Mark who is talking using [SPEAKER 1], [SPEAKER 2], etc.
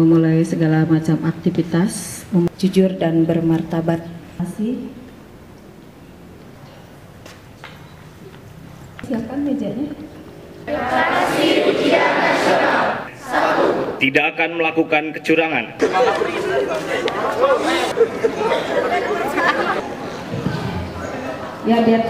[SPEAKER 1] memulai segala macam aktivitas um, jujur dan bermartabat. Masih. Silakan mejanya. Prestasi nasional. Satu.
[SPEAKER 2] Tidak akan melakukan kecurangan.
[SPEAKER 1] Ya, biar.